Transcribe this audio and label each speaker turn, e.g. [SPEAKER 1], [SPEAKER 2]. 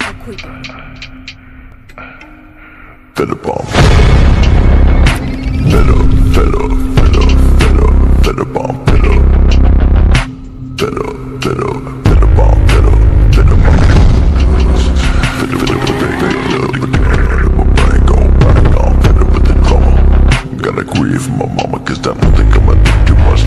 [SPEAKER 1] Слухайте.
[SPEAKER 2] Fed gonna grieve for my mama, cause that don't think I'ma do much,